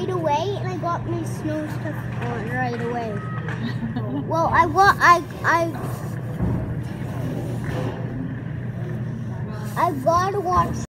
right away, and I got my snow stuff on right away. well, I got I I I gotta watch